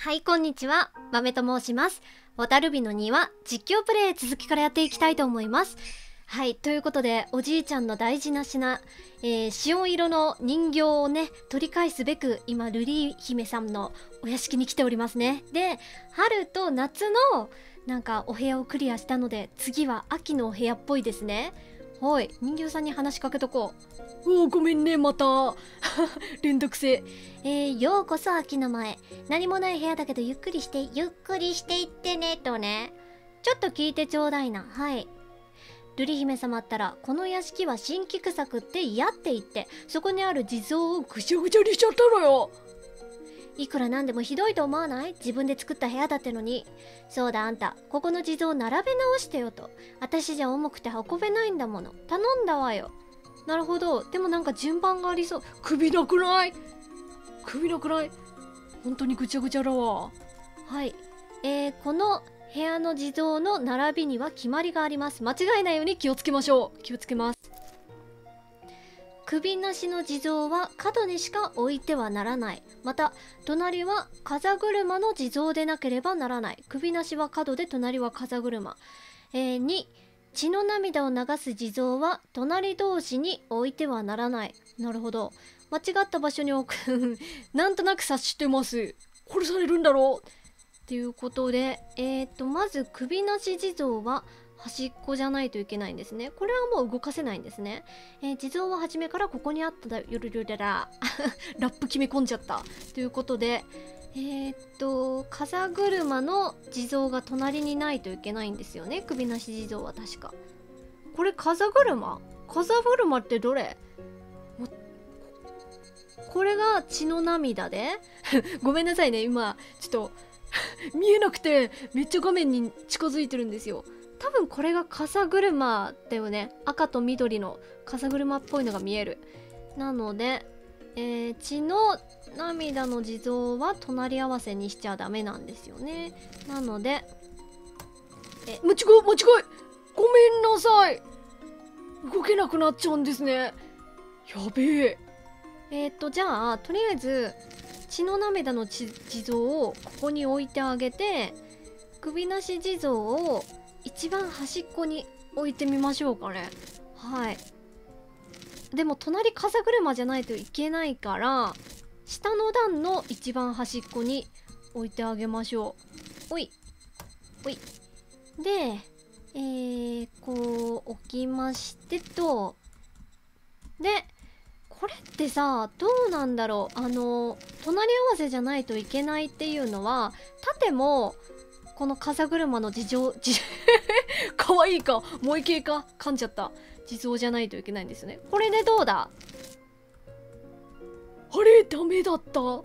はい、こんにちは。豆と申します。渡るびの庭、実況プレイ続きからやっていきたいと思います。はい、ということで、おじいちゃんの大事な品、えー、潮色の人形をね、取り返すべく、今、ルリー姫さんのお屋敷に来ておりますね。で、春と夏の、なんか、お部屋をクリアしたので、次は秋のお部屋っぽいですね。はい、人形さんに話しかけとこう。おー、ごめんね、また。連続性。えー、ようこそ秋の前何もない部屋だけどゆっくりしてゆっくりしていってねとねちょっと聞いてちょうだいなはい瑠璃姫様ったらこの屋敷は新規臭くって嫌って言ってそこにある地蔵をぐちゃぐちゃにしちゃったのよいくらなんでもひどいと思わない？自分で作った部屋だってのに。そうだあんた。ここの地蔵並べ直してよと。私じゃ重くて運べないんだもの。頼んだわよ。なるほど。でもなんか順番がありそう。首なくない。首なくない。本当にぐちゃぐちゃだわ。はい。えー、この部屋の地蔵の並びには決まりがあります。間違えないように気をつけましょう。気をつけます。首なしの地蔵は角にしか置いてはならない。また隣は風車の地蔵でなければならない。首なしは角で隣は風車、えー、2血の涙を流す地蔵は隣同士に置いてはならない。なるほど。間違った場所に置く。なんとなく察してます。殺されるんだろう。っていうことでえっ、ー、とまず首なし地蔵は端っこじゃないといけないんですね。これはもう動かせないんですね、えー、地蔵は初めからここにあっただゆるるらら ラップ決め込んじゃった。ということでえー、っと風車の地蔵が隣にないといけないんですよね。首なし地蔵は確か。これ風車？風車ってどれ？これが血の涙で？ごめんなさいね。今ちょっと 見えなくてめっちゃ画面に近づいてるんですよ。多分これが風車だよね。赤と緑の風車っぽいのが見える。なので、えー、血の涙の地蔵は隣り合わせにしちゃダメなんですよね。なのでえ間違い間違いごめんなさい。動けなくなっちゃうんですね。やべえ。えっ、ー、とじゃあとりあえず血の涙の地蔵をここに置いてあげて首なし地蔵を一番端っこに置いてみましょうかね。はい。でも隣風車じゃないといけないから下の段の一番端っこに置いてあげましょう。おい。おい。でえー、こう置きましてと。でこれってさどうなんだろう。あの隣り合わせじゃないといけないっていうのは縦もこの風車の事情事かわいいか萌え系か噛んじゃった。地蔵じゃないといけないんですよね。これでどうだ？あれダメだった。あ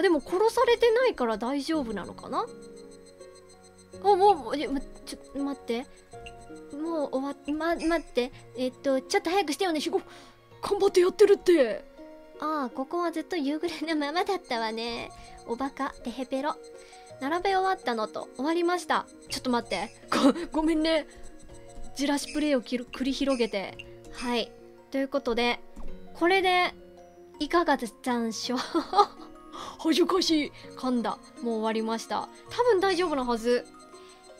でも殺されてないから大丈夫なのかな？あもうちょ待って。もう終わっま待って。えっとちょっと早くしてよね。しご頑張ってやってるって。ああここはずっと夕暮れのままだったわね。おバカテヘペロ。並べ終わったのと終わりました。ちょっと待って。ごごめんね。じらしプレイを繰り広げて。はい。ということでこれでいかがでしたんしょう？恥ずかしい。噛んだ。もう終わりました。多分大丈夫なはず。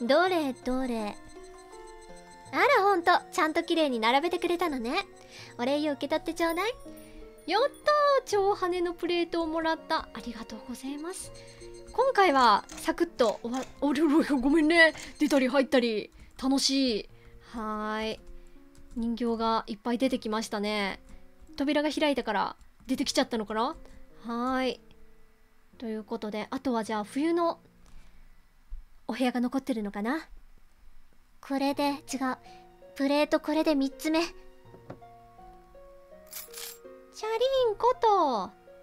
どれどれ。あらほんと。ちゃんと綺麗に並べてくれたのね。お礼を受け取ってちょうだい。やったー超羽のプレートをもらった。ありがとうございます。今回はサクッと終わおりごめんね出たり入ったり楽しいはい人形がいっぱい出てきましたね扉が開いたから出てきちゃったのかなはいということであとはじゃあ冬のお部屋が残ってるのかなこれで違うプレートこれで3つ目チャリンこ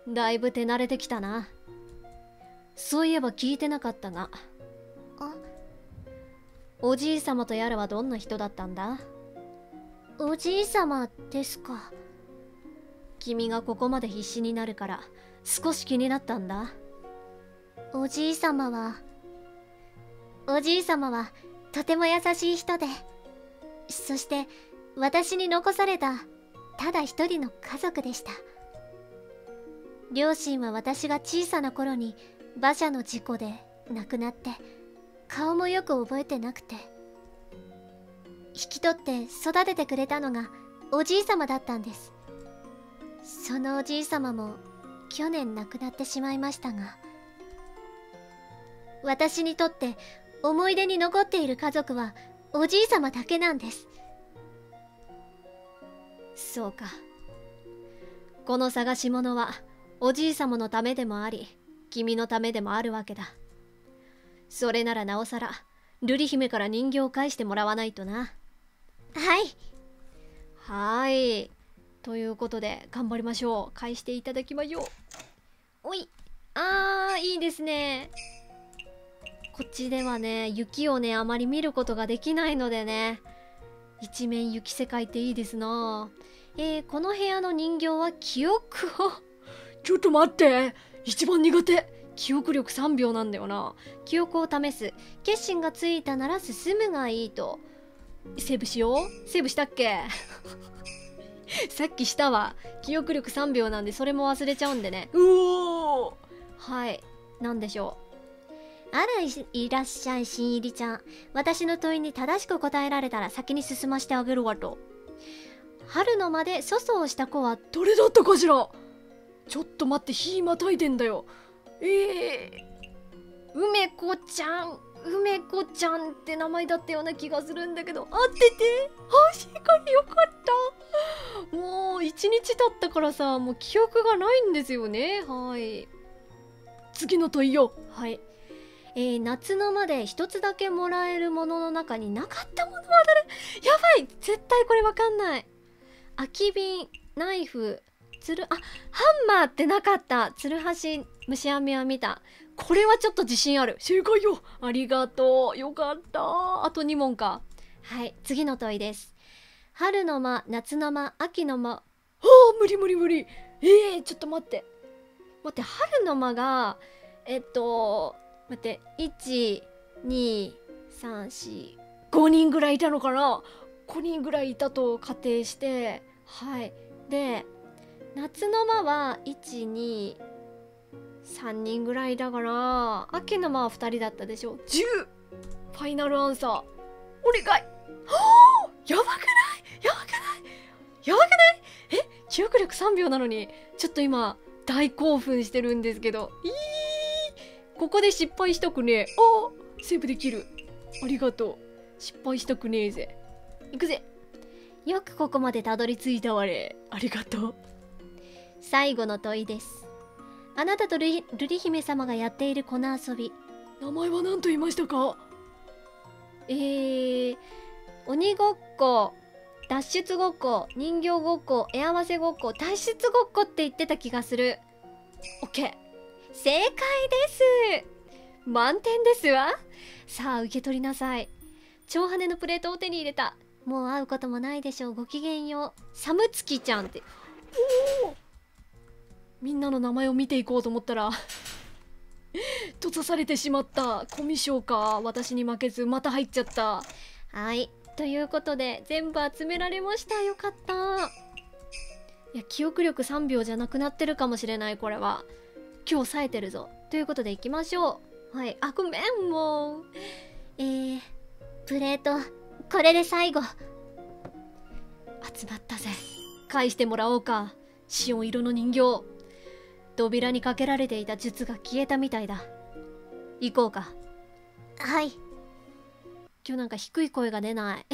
と。だいぶ手慣れてきたな。そういえば聞いてなかったがあ。おじい様とやらはどんな人だったんだ？おじい様ですか。君がここまで必死になるから少し気になったんだ。おじい様はおじい様はとても優しい人でそして私に残されたただ一人の家族でした。両親は私が小さな頃に馬車の事故で亡くなって顔もよく覚えてなくて引き取って育ててくれたのがおじい様だったんです。そのおじい様も去年亡くなってしまいましたが私にとって思い出に残っている家族はおじい様だけなんです。そうか。この探し物はおじい様のためでもあり君のためでもあるわけだ。それならなおさら瑠璃姫から人形を返してもらわないとな。はい。はい。ということで頑張りましょう。返していただきましょう。おい。あーいいですね。こっちではね雪をねあまり見ることができないのでね。一面雪世界っていいですなえー、この部屋の人形は記憶を。ちょっと待って。一番苦手。記憶力3秒なんだよな。記憶を試す。決心がついたなら進むがいいと。セーブしよう。セーブしたっけ？さっきしたわ。記憶力3秒なんでそれも忘れちゃうんでね。うおはい。何でしょう？あらいらっしゃい新入りちゃん私の問いに正しく答えられたら先に進ましてあげるわと春の間で粗相した子は誰だったかしら？ちょっと待って火またいでんだよ。ええー、梅子ちゃん。梅子ちゃんって名前だったような気がするんだけど。合ってて？あしかによかった。もう一日経ったからさもう記憶がないんですよね。はい。次の問いよ。はい。えー、夏の間で一つだけもらえるものの中になかったものは誰やばい！絶対これわかんない。空き瓶ナイフつるあハンマーってなかった。つるはし虫網は見た。これはちょっと自信ある。正解よ。ありがとう。よかった。あと2問か。はい次の問いです。春の間夏の間秋の間。ああ無理無理無理。えー、ちょっと待って。待って春の間がえっと待って12345人ぐらいいたのかな。5人ぐらいいたと仮定してはい。で夏の間は123人ぐらいだから秋の間は2人だったでしょ。10ファイナルアンサー。お願い。はあやばくない？やばくない？やばくない？え？記憶力3秒なのにちょっと今大興奮してるんですけど。いいここで失敗したくねえ。あセーブできる。ありがとう。失敗したくねえぜ。行くぜ。よくここまでたどり着いたわれありがとう。最後の問いです。あなたとルリ姫様がやっているこの遊び。名前は何と言いましたか？えー、鬼ごっこ脱出ごっこ人形ごっこ絵合わせごっこ脱出ごっこって言ってた気がする。OK 正解です。満点ですわ。さあ受け取りなさい。超羽のプレートを手に入れたもう会うこともないでしょう。ごきげんよう。サムツキちゃんって。おおみんなの名前を見ていこうと思ったら 閉ざされてしまった。コミュ障か。私に負けずまた入っちゃった。はい。ということで全部集められました。よかった。いや記憶力3秒じゃなくなってるかもしれないこれは。今日冴えてるぞ。ということでいきましょう。はい。あごめんもう。えー、プレートこれで最後。集まったぜ。返してもらおうか。シオン色の人形。扉にかけられていた術が消えたみたいだ。行こうか。はい。今日なんか低い声が出ない。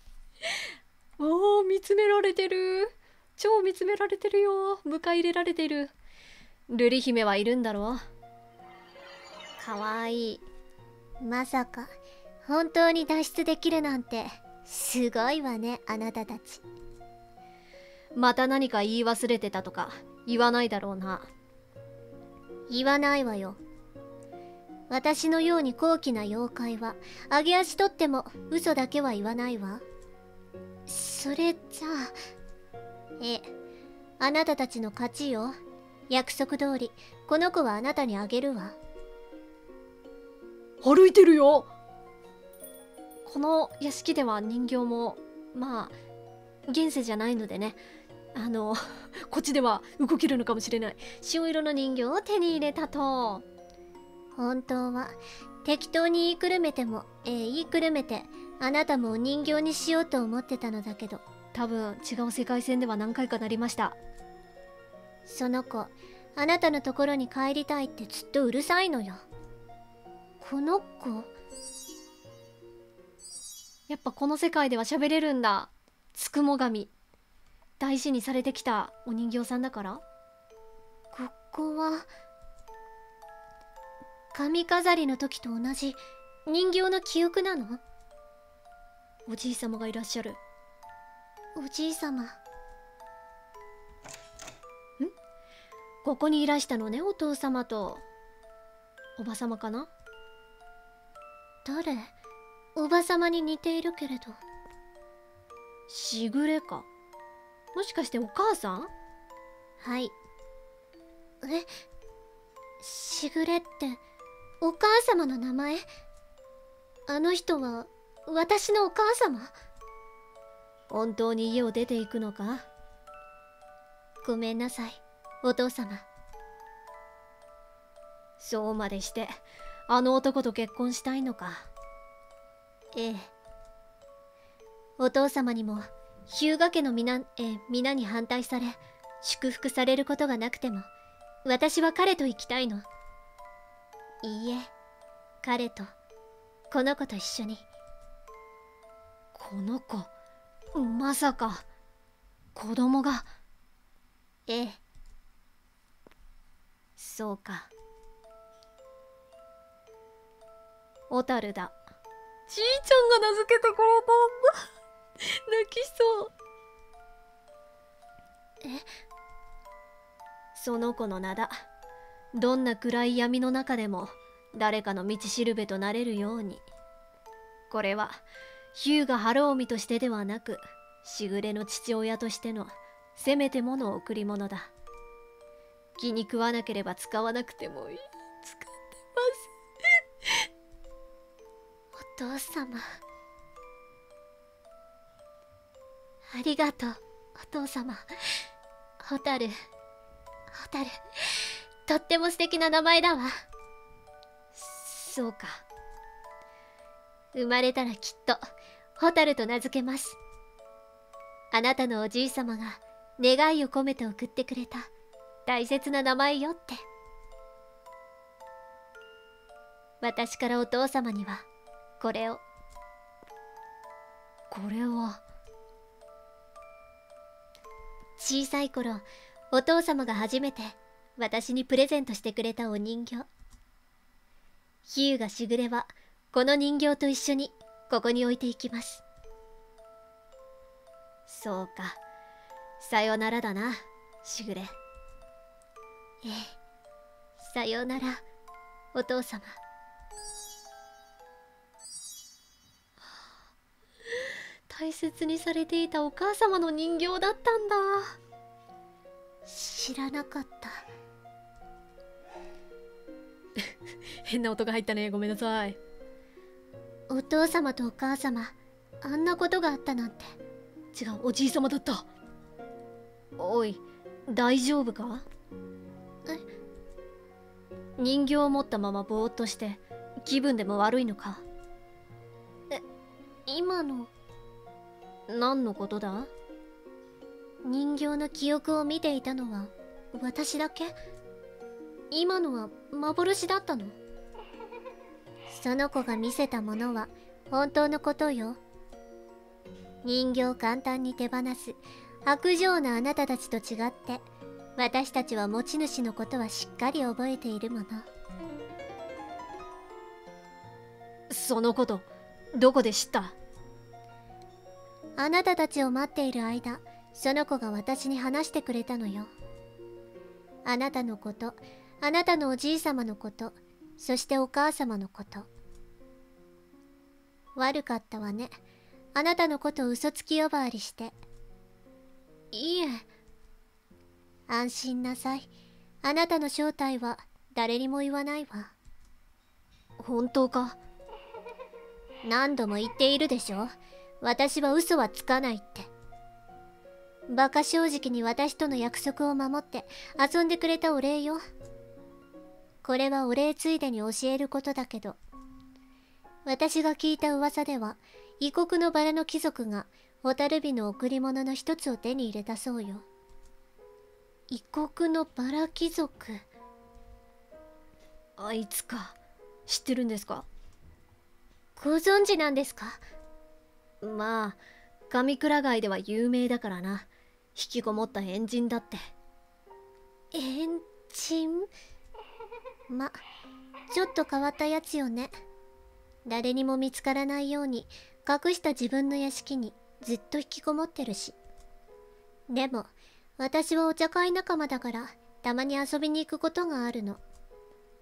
おー見つめられてる。超見つめられてるよ。迎え入れられてる。瑠璃姫はいるんだろかわいい。まさか本当に脱出できるなんてすごいわねあなたたち。また何か言い忘れてたとか言わないだろうな。言わないわよ。私のように高貴な妖怪は揚げ足取っても嘘だけは言わないわ。それじゃあえあなたたちの勝ちよ。約束通りこの子はあなたにあげるわ。歩いてるよこの屋敷では人形もまあ現世じゃないのでねあの こっちでは動けるのかもしれない。白色の人形を手に入れたと。本当は適当に言いくるめてもえー、言いくるめてあなたもお人形にしようと思ってたのだけど。多分違う世界線では何回かなりました。その子あなたのところに帰りたいってずっとうるさいのよ。この子やっぱこの世界では喋れるんだ。つくも神。大事にされてきたお人形さんだから。ここは髪飾りの時と同じ人形の記憶なの？おじい様がいらっしゃる。おじい様。ん？ここにいらしたのねお父様と。おば様かな？誰？おば様に似ているけれど。しぐれか。もしかしてお母さん？はい。えしぐれってお母様の名前？あの人は私のお母様？本当に家を出ていくのか？ごめんなさいお父様。そうまでしてあの男と結婚したいのか？ええ。お父様にも日向家の皆,、え皆に反対され祝福されることがなくても私は彼と行きたいの。いいえ彼とこの子と一緒に。この子まさか子供が。ええ。そうか。小樽だじいちゃんが名付けてくれたんだ泣きそう。え？その子の名だ。どんな暗い闇の中でも誰かの道しるべとなれるように。これはヒューが晴臣としてではなくしぐれの父親としてのせめてもの贈り物だ。気に食わなければ使わなくてもいい。父様。ありがとうお父様。ホタルホタルとっても素敵な名前だわ。そうか。生まれたらきっとホタルと名付けます。あなたのおじい様が願いを込めて送ってくれた大切な名前よって。私からお父様にはこれを。これは。小さい頃お父様が初めて私にプレゼントしてくれたお人形。比喩がしぐれはこの人形と一緒にここに置いていきます。そうか。さよならだなしぐれ。ええさよならお父様。大切にされていたお母様の人形だったんだ。知らなかった。変な音が入ったね。ごめんなさい。お父様とお母様あんなことがあったなんて。違うおじい様だった。おい大丈夫か？え？人形を持ったままぼーっとして気分でも悪いのか？え今の何のことだ？人形の記憶を見ていたのは私だけ？今のは幻だったの？その子が見せたものは本当のことよ。人形を簡単に手放す悪情なあなたたちと違って私たちは持ち主のことはしっかり覚えているもの。そのことどこで知った？あなたたちを待っている間その子が私に話してくれたのよ。あなたのことあなたのおじい様のことそしてお母様のこと。悪かったわね。あなたのことを嘘つき呼ばわりして。いいえ。安心なさい。あなたの正体は誰にも言わないわ。本当か？何度も言っているでしょ私は嘘はつかないって。馬鹿正直に私との約束を守って遊んでくれたお礼よ。これはお礼ついでに教えることだけど私が聞いた噂では異国のバラの貴族が蛍火の贈り物の一つを手に入れたそうよ。異国のバラ貴族。あいつか知ってるんですか？ご存知なんですか？まあ神倉街では有名だからな。引きこもった変人だって。変人まちょっと変わったやつよね。誰にも見つからないように隠した自分の屋敷にずっと引きこもってるし。でも私はお茶会仲間だからたまに遊びに行くことがあるの。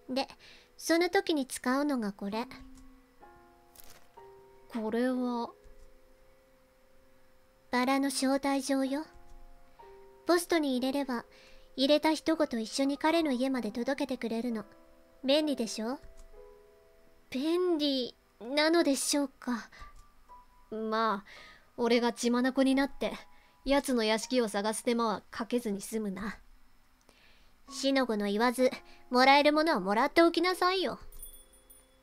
でその時に使うのがこれ。これはバラの招待状よ。ポストに入れれば入れた人ごと一緒に彼の家まで届けてくれるの。便利でしょ？便利なのでしょうか？まあ俺が血眼になって奴の屋敷を探す手間はかけずに済むな。しのごの言わずもらえるものはもらっておきなさいよ。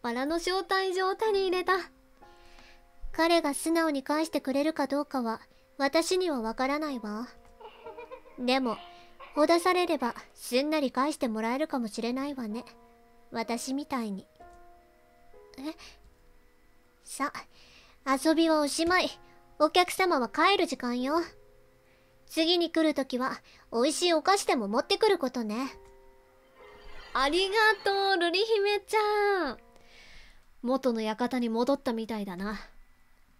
バラの招待状を手に入れた。彼が素直に返してくれるかどうかは私にはわからないわ。でもほだされればすんなり返してもらえるかもしれないわね。私みたいに。え？さ遊びはおしまい。お客様は帰る時間よ。次に来るときは美味しいお菓子でも持ってくることね。ありがとう瑠璃姫ちゃん。元の館に戻ったみたいだな。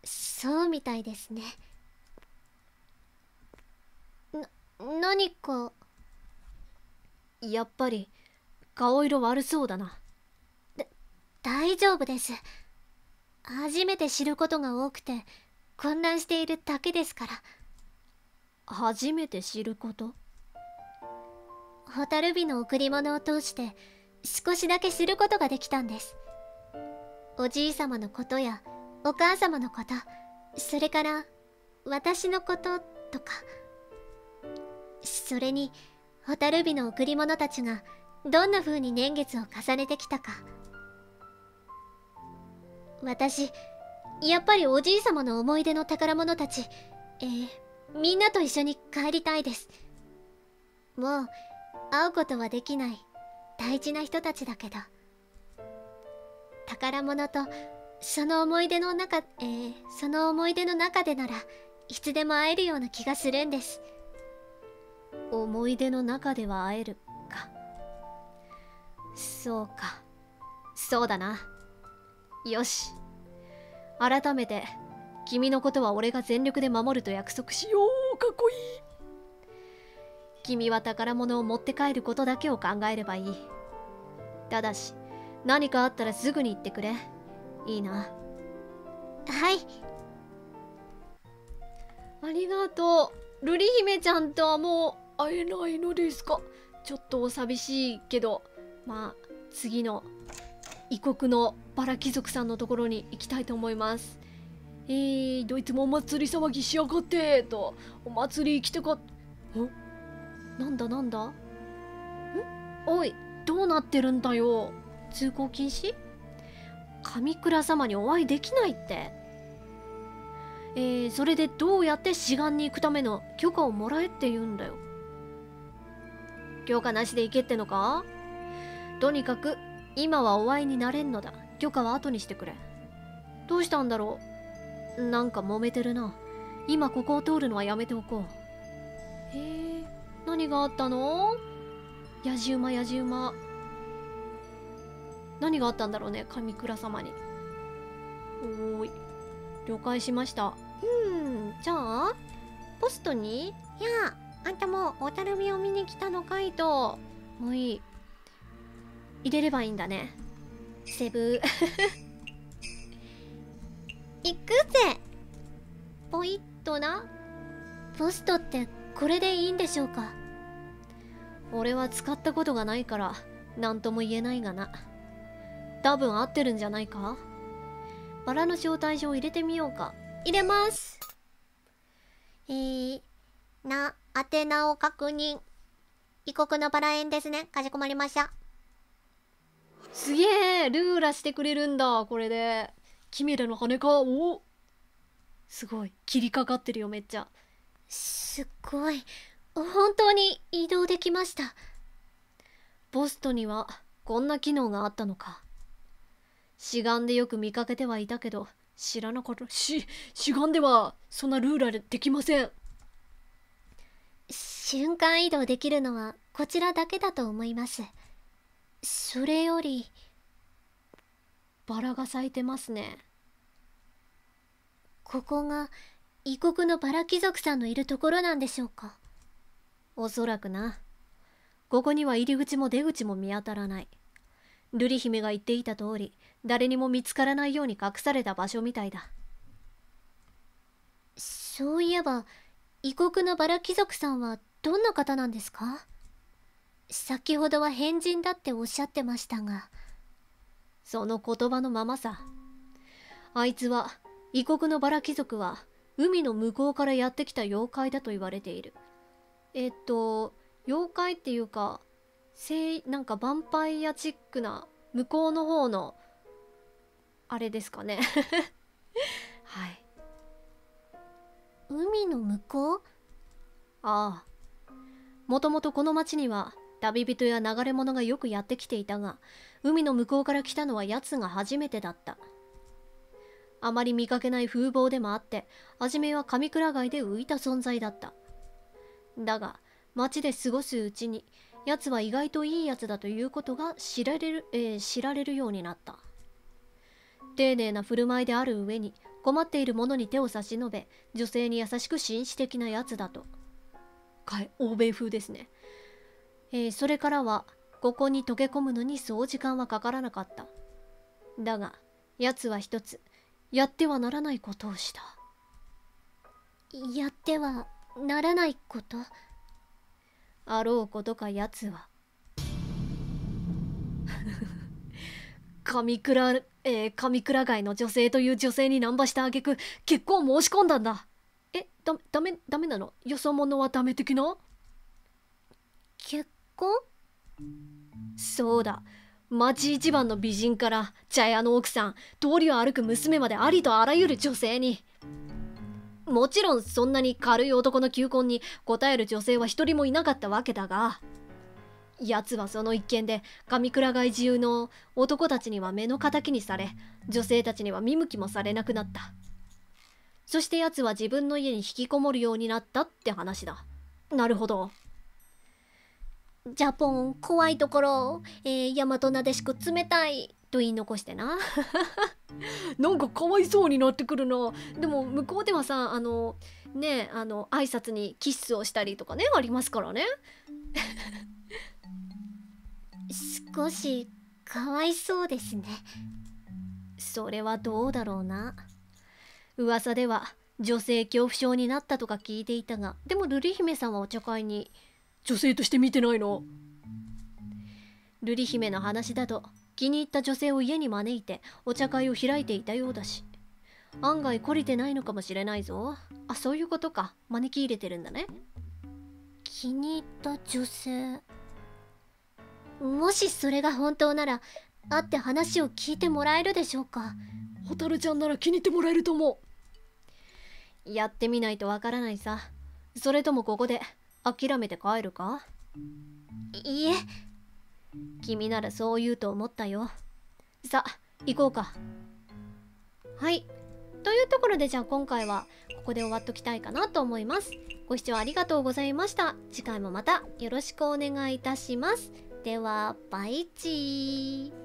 そうみたいですねな何か。やっぱり顔色悪そうだな。大丈夫です。初めて知ることが多くて混乱しているだけですから。初めて知ること？蛍火の贈り物を通して少しだけ知ることができたんです。おじい様のことやお母様のことそれから私のこととかそれに蛍火の贈り物たちがどんな風に年月を重ねてきたか。私やっぱりおじい様の思い出の宝物たちえー、みんなと一緒に帰りたいです。もう会うことはできない大事な人たちだけど。宝物とその思い出の中えー、その思い出の中でならいつでも会えるような気がするんです。思い出の中では会えるか。そうか。そうだな。よし。改めて君のことは俺が全力で守ると約束しよう。かっこいい。君は宝物を持って帰ることだけを考えればいい。ただし何かあったらすぐに言ってくれ。いいな。はい。ありがとう瑠璃姫ちゃんとはもう会えないのですか？ちょっとお寂しいけどまあ次の異国のバラ貴族さんのところに行きたいと思います。えー、どいつもお祭り騒ぎしやがってとお祭り行きたかっなんだなんだ？ん？おいどうなってるんだよ。通行禁止？神倉様にお会いできないって。えー、それでどうやって志願に行くための許可をもらえって言うんだよ。許可なしで行けってのか？とにかく今はお会いになれんのだ。許可は後にしてくれ。どうしたんだろう？なんか揉めてるな。今ここを通るのはやめておこう。へえ何があったの？やじ馬やじ馬。何があったんだろうね神倉様に。おーい。了解しました。うん。じゃあポストにいやあんたも小樽火を見に来たのかいともういい。入れればいいんだね。セブ 行くぜ。ポイッとな。ポストってこれでいいんでしょうか。俺は使ったことがないから何とも言えないがな。多分合ってるんじゃないか？バラの招待状入れてみようか。入れます。えー、な宛名を確認。異国のバラ園ですね。かしこまりました。すげえルーラしてくれるんだこれで。キメラの羽か？お？すごい。切りかかってるよめっちゃ。すっごい。本当に移動できました。ポストにはこんな機能があったのか志願でよく見かけてはいたけど知らなかった。し志願ではそんなルーラできません。瞬間移動できるのはこちらだけだと思います。それよりバラが咲いてますね。ここが異国のバラ貴族さんのいるところなんでしょうか。おそらくな。ここには入り口も出口も見当たらない瑠璃姫が言っていた通り誰にも見つからないように隠された場所みたいだ。そういえば異国のバラ貴族さんはどんな方なんですか？先ほどは変人だっておっしゃってましたが。その言葉のままさ。あいつは異国のバラ貴族は海の向こうからやってきた妖怪だと言われている。えっと妖怪っていうかせなんかヴァンパイアチックな向こうの方のあれですかね。はい。海の向こう？ああ。もともとこの町には旅人や流れ者がよくやってきていたが海の向こうから来たのは奴が初めてだった。あまり見かけない風貌でもあって初めは上倉街で浮いた存在だった。だが町で過ごすうちに奴は意外といい奴だということが知られる,、えー、知られるようになった。丁寧な振る舞いである上に困っている者に手を差し伸べ女性に優しく紳士的なやつだと。欧米風ですね。えー、それからはここに溶け込むのにそう時間はかからなかった。だが奴は一つやってはならないことをした。やってはならないこと？あろうことか奴は。上倉、えー、上倉街の女性という女性にナンパした挙句結婚申し込んだんだ。えだダメダメなの？よそ者はダメ的な？結婚？そうだ。町一番の美人から茶屋の奥さん通りを歩く娘までありとあらゆる女性にもちろんそんなに軽い男の求婚に応える女性は一人もいなかったわけだが奴はその一件で上倉街中の男たちには目の敵にされ女性たちには見向きもされなくなった。そして奴は自分の家に引きこもるようになったって話だ。なるほど。ジャポン怖いところ、えー、大和なでしこ冷たい。と言い残してな。なんかかわいそうになってくるな。でも向こうではさあのねあの挨拶にキッスをしたりとかねありますからね。少しかわいそうですね。それはどうだろうな。噂では女性恐怖症になったとか聞いていたがでも瑠璃姫さんはお茶会に。女性として見てないの。瑠璃姫の話だと気に入った女性を家に招いてお茶会を開いていたようだし。案外懲りてないのかもしれないぞ。あそういうことか。招き入れてるんだね。気に入った女性。もしそれが本当なら会って話を聞いてもらえるでしょうか。蛍ちゃんなら気に入ってもらえると思う。やってみないとわからないさ。それともここで諦めて帰るか？いいえ君ならそう言うと思ったよ。さ行こうか。はい。というところでじゃあ今回はここで終わっときたいかなと思います。ご視聴ありがとうございました。次回もまたよろしくお願いいたします。ではバイチー。